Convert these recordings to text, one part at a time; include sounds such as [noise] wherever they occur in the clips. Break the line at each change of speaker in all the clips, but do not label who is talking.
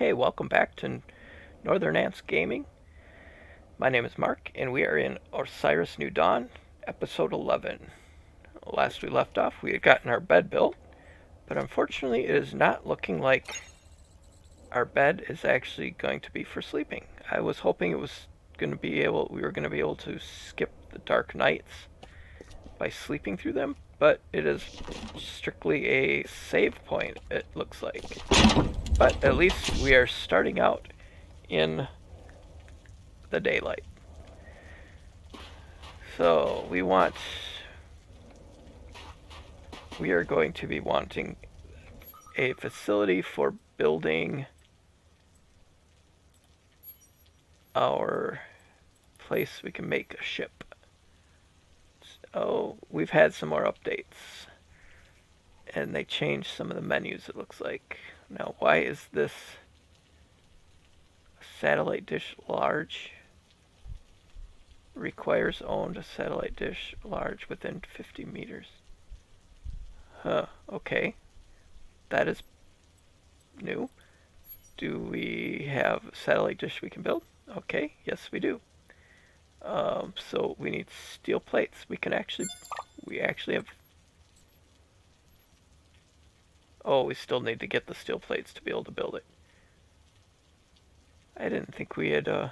Okay, welcome back to Northern Ants Gaming. My name is Mark, and we are in Osiris New Dawn, episode 11. Last we left off, we had gotten our bed built, but unfortunately it is not looking like our bed is actually going to be for sleeping. I was hoping it was going to be able, we were going to be able to skip the dark nights by sleeping through them, but it is strictly a save point, it looks like. But at least we are starting out in the daylight. So we want, we are going to be wanting a facility for building our place we can make a ship. Oh, we've had some more updates. And they changed some of the menus, it looks like. Now, why is this satellite dish large? Requires owned a satellite dish large within 50 meters. Huh, okay. That is new. Do we have a satellite dish we can build? Okay, yes we do. Um, so we need steel plates. We can actually, we actually have, oh, we still need to get the steel plates to be able to build it. I didn't think we had, uh,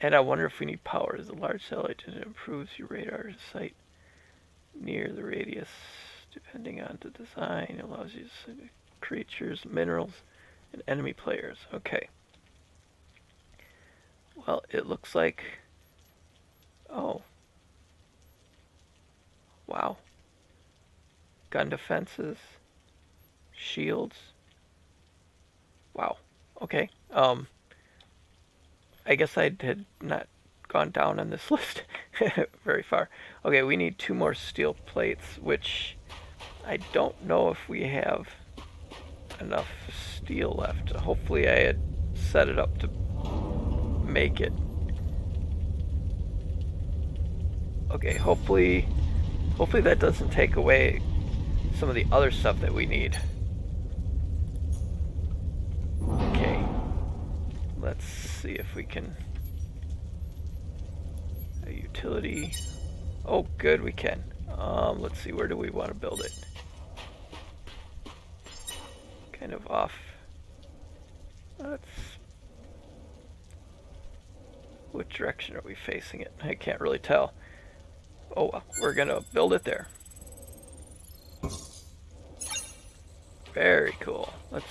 and I wonder if we need power. As a large satellite that improves your radar sight near the radius, depending on the design. It allows you to see creatures, minerals, and enemy players. Okay. Well, it looks like... Oh. Wow. Gun defenses. Shields. Wow. Okay. Um. I guess I had not gone down on this [laughs] list very far. Okay, we need two more steel plates, which I don't know if we have enough steel left. Hopefully I had set it up to make it. Okay, hopefully, hopefully that doesn't take away some of the other stuff that we need. Okay, let's see if we can, a utility, oh good we can. Um, let's see, where do we want to build it? Kind of off. Let's what direction are we facing it? I can't really tell. Oh, well, we're gonna build it there. Very cool. Let's...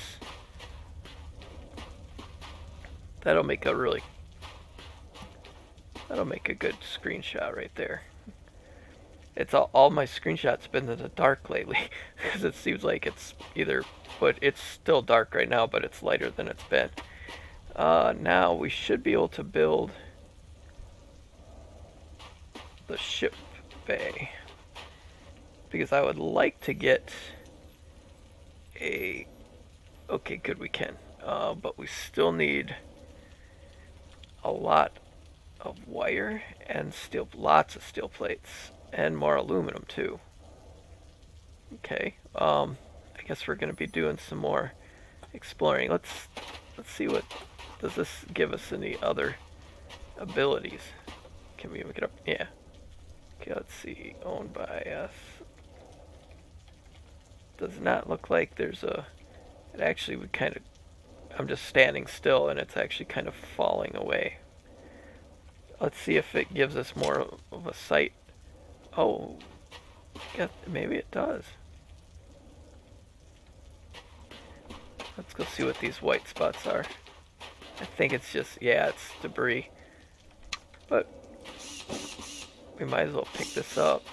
That'll make a really... That'll make a good screenshot right there. It's all, all my screenshots been in the dark lately. [laughs] Because it seems like it's either... But it's still dark right now, but it's lighter than it's been. Uh, now we should be able to build the ship bay because I would like to get a okay good we can uh, but we still need a lot of wire and steel lots of steel plates and more aluminum too okay um, I guess we're gonna be doing some more exploring let's let's see what does this give us any other abilities can we look it up yeah Okay, let's see. Owned by us. Does not look like there's a... It actually would kind of... I'm just standing still and it's actually kind of falling away. Let's see if it gives us more of a sight. Oh, yeah, maybe it does. Let's go see what these white spots are. I think it's just, yeah, it's debris. But we might as well pick this up.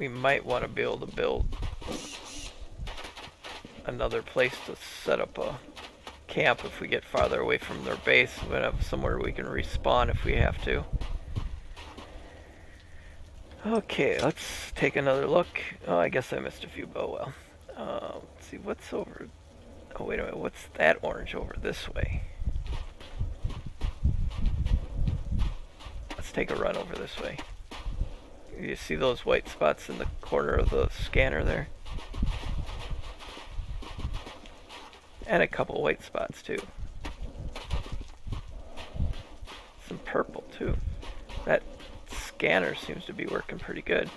We might want to be able to build another place to set up a camp if we get farther away from their base. we have somewhere we can respawn if we have to. Okay, let's take another look. Oh, I guess I missed a few bow well. Uh, let's see, what's over... Oh, wait a minute, what's that orange over this way? Let's take a run over this way. You see those white spots in the corner of the scanner there? And a couple white spots too. Some purple too. That scanner seems to be working pretty good.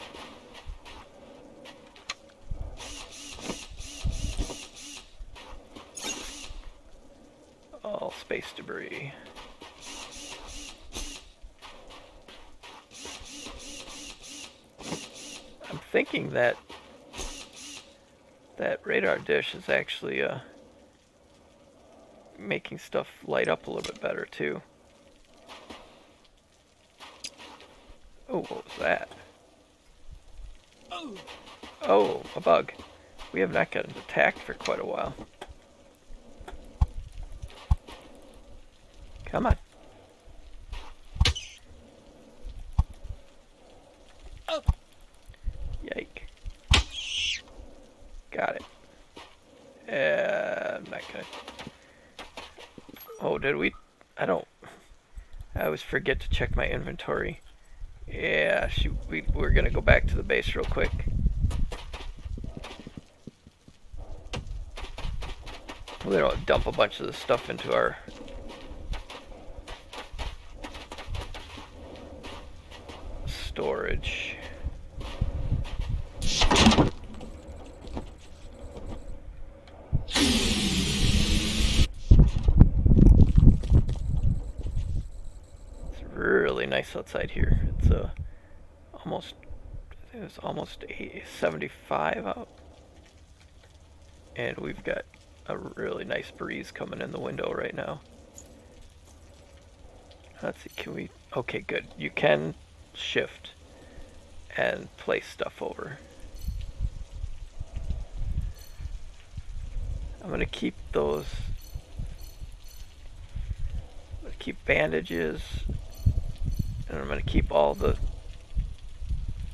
All space debris. Thinking that that radar dish is actually uh, making stuff light up a little bit better too. Oh, what was that? Oh, a bug. We have not gotten attacked for quite a while. Come on. Got it. Uh, not gonna... Oh, did we? I don't... I always forget to check my inventory. Yeah, shoot, we, we're gonna go back to the base real quick. We don't dump a bunch of this stuff into our storage. It's really nice outside here. It's uh, almost, it's almost 75 out. And we've got a really nice breeze coming in the window right now. Let's see, can we, okay good. You can shift and place stuff over. I'm gonna keep those, keep bandages, and I'm gonna keep all the,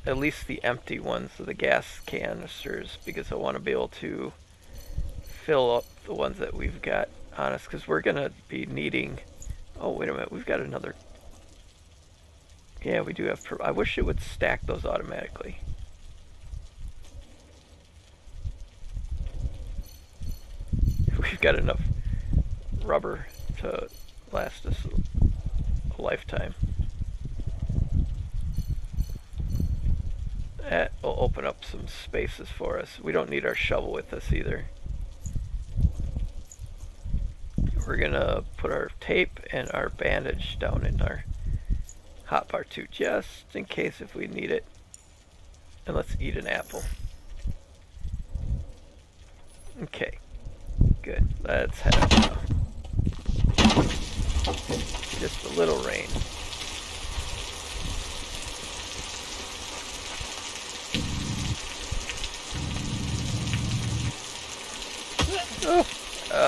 at least the empty ones of the gas canisters, because I want to be able to fill up the ones that we've got on us, because we're gonna be needing, oh wait a minute, we've got another yeah, we do have... I wish it would stack those automatically. [laughs] We've got enough rubber to last us a lifetime. Uh, that will open up some spaces for us. We don't need our shovel with us either. We're gonna put our tape and our bandage down in our hot hotbar too, just in case if we need it. And let's eat an apple. Okay, good. Let's head up. Just a little rain. Oh,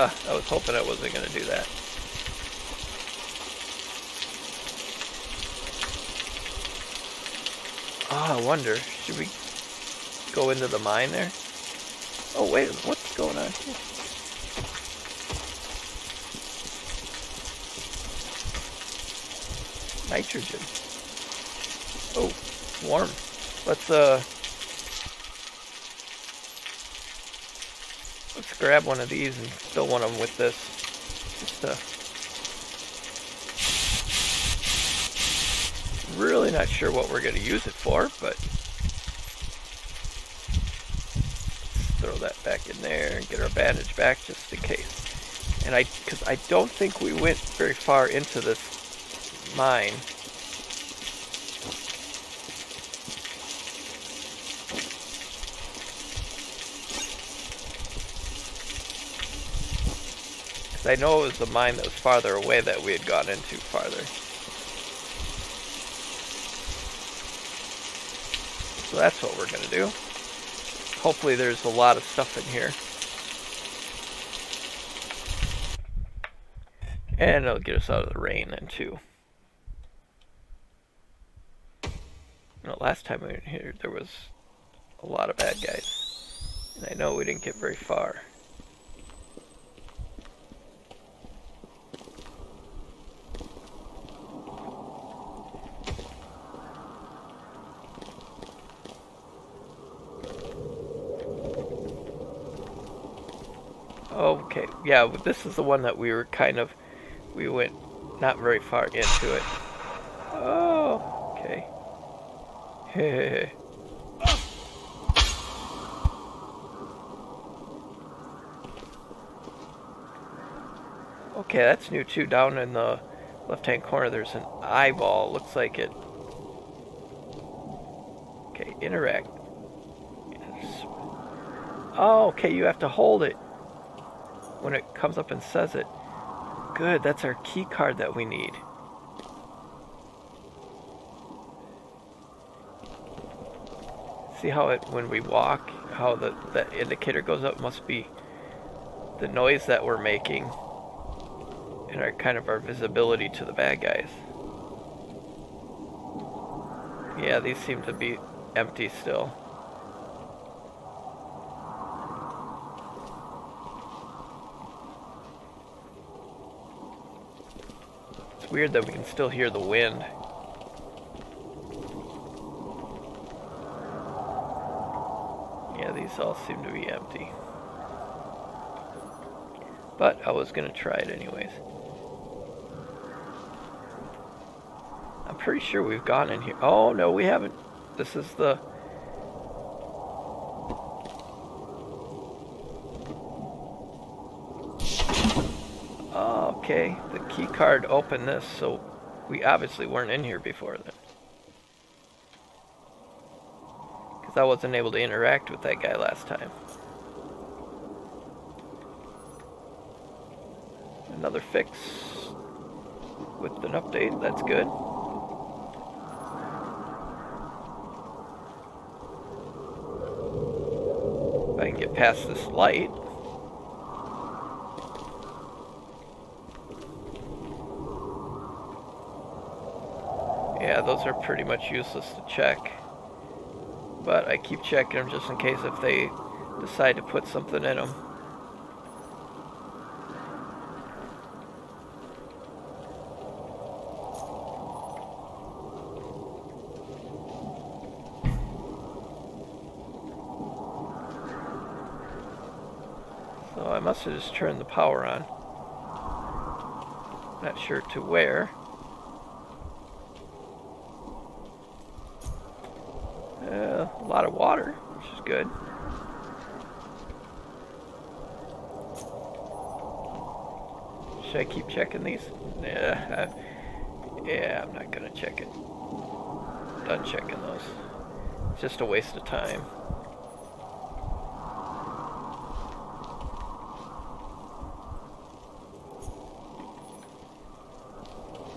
uh, I was hoping I wasn't going to do that. Oh, I wonder, should we go into the mine there? Oh, wait, what's going on here? Nitrogen. Oh, warm. Let's, uh... grab one of these and fill one of them with this. Just, uh... really not sure what we're going to use it for, but throw that back in there and get our bandage back just in case. And I, because I don't think we went very far into this mine. I know it was the mine that was farther away that we had gone into farther. So that's what we're going to do. Hopefully there's a lot of stuff in here. And it'll get us out of the rain then too. Last time we were here there was a lot of bad guys. And I know we didn't get very far. Okay, yeah, this is the one that we were kind of, we went not very far into it. Oh, okay. [laughs] okay, that's new too. Down in the left-hand corner, there's an eyeball. Looks like it. Okay, interact. Oh, okay, you have to hold it when it comes up and says it. Good, that's our key card that we need. See how it, when we walk, how the, the indicator goes up must be the noise that we're making and our kind of our visibility to the bad guys. Yeah, these seem to be empty still. Weird that we can still hear the wind. Yeah, these all seem to be empty. But I was going to try it anyways. I'm pretty sure we've gone in here. Oh, no, we haven't. This is the... okay, the key card opened this, so we obviously weren't in here before then. Because I wasn't able to interact with that guy last time. Another fix with an update, that's good. If I can get past this light. Yeah, those are pretty much useless to check. But I keep checking them just in case if they decide to put something in them. So I must have just turned the power on. Not sure to where. Uh, a lot of water, which is good. Should I keep checking these? Yeah, I, yeah, I'm not gonna check it. Done checking those. It's just a waste of time.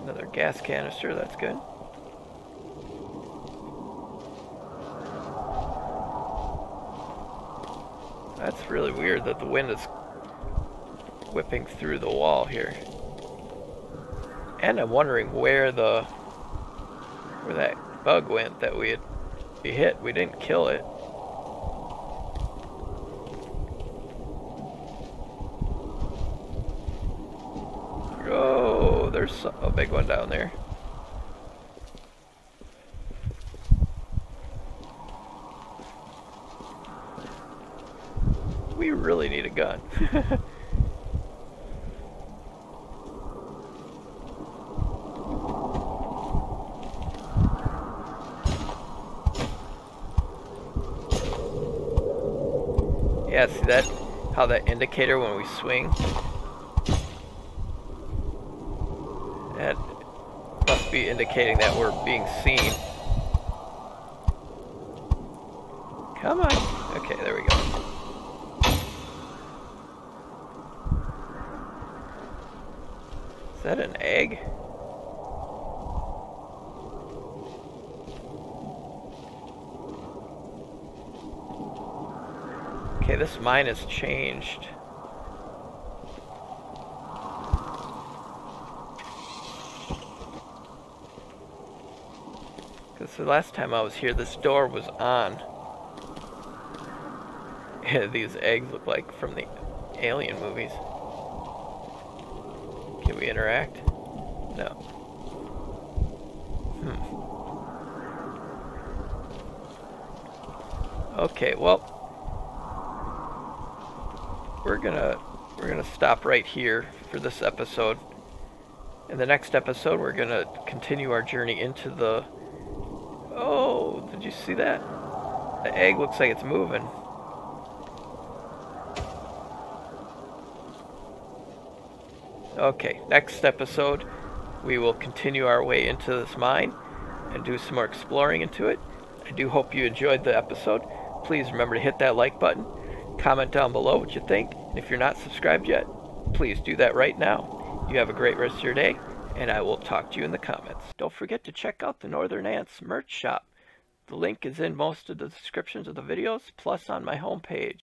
Another gas canister, that's good. That's really weird that the wind is whipping through the wall here. And I'm wondering where the where that bug went that we had we hit. We didn't kill it. Oh, there's a big one down there. We really need a gun. [laughs] yeah, see that? How that indicator when we swing? That must be indicating that we're being seen. Come on. Okay, there we go. Is that an egg? Okay, this mine has changed. Because the last time I was here, this door was on. [laughs] These eggs look like from the Alien movies. We interact? No. Hmm. Okay, well, we're gonna we're to stop right here for this episode. In the next episode, we're to continue our journey into the... Oh, did you see that? The egg looks like it's moving. Okay, next episode, we will continue our way into this mine and do some more exploring into it. I do hope you enjoyed the episode. Please remember to hit that like button, comment down below what you think, and if you're not subscribed yet, please do that right now. You have a great rest of your day, and I will talk to you in the comments. Don't forget to check out the Northern Ants merch shop. The link is in most of the descriptions of the videos, plus on my homepage.